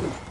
you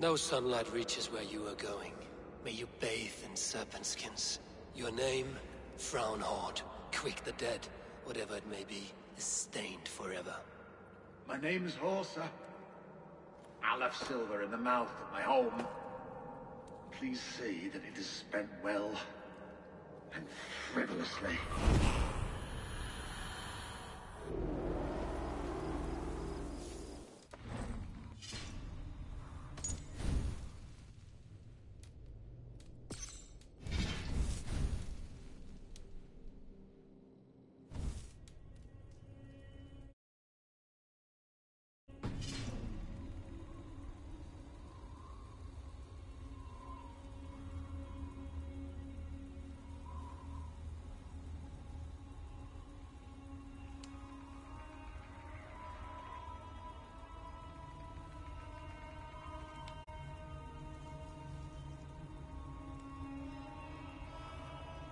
No sunlight reaches where you are going. May you bathe in serpent skins. Your name, Frownhorde. Quick the dead, whatever it may be, is stained forever. My name is Horsa. I'll have silver in the mouth of my home. Please see that it is spent well and frivolously.